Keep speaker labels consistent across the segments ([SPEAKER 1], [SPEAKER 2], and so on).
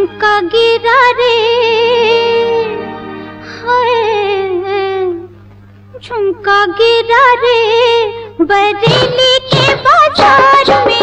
[SPEAKER 1] ठुमका गिरा रे। झुमका गिरा रे। बरेली के बाज़ार में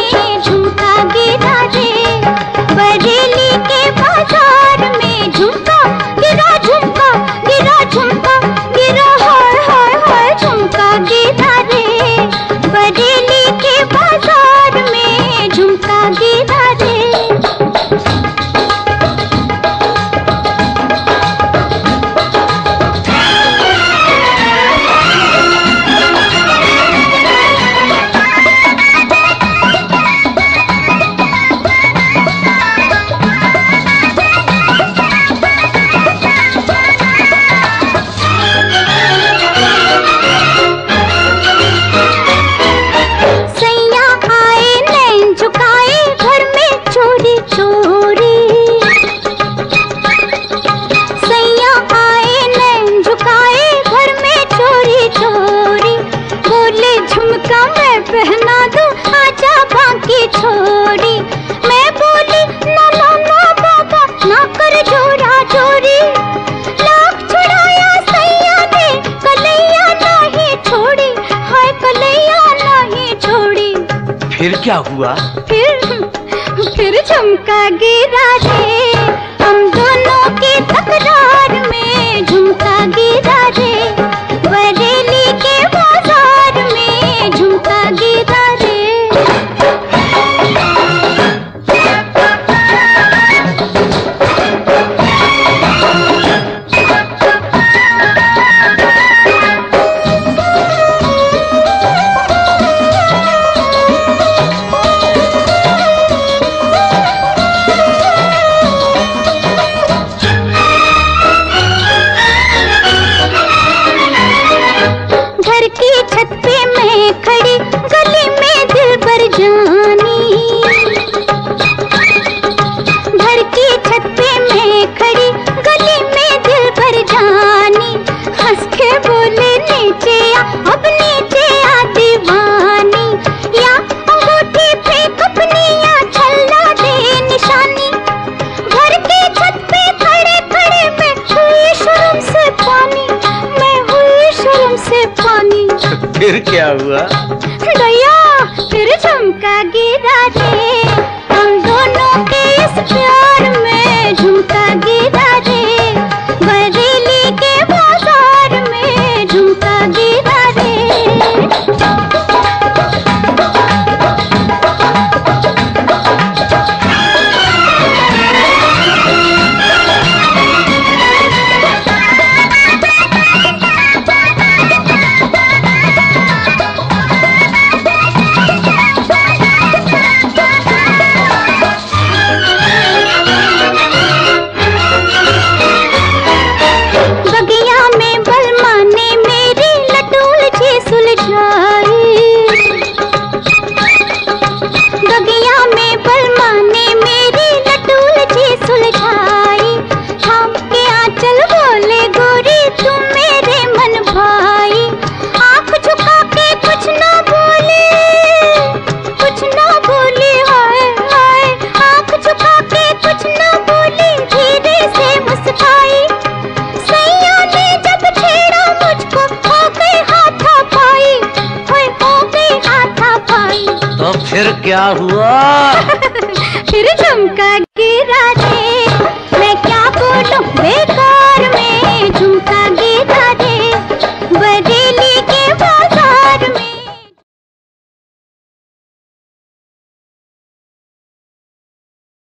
[SPEAKER 2] फिर क्या हुआ?
[SPEAKER 1] फिर फिर चमका गिरा दे। हम दोनों की टकरा
[SPEAKER 2] फिर क्या हुआ?
[SPEAKER 1] फिर
[SPEAKER 2] क्या हुआ?
[SPEAKER 1] फिर चमका गिरा मैं क्या बोलूँ? बेटा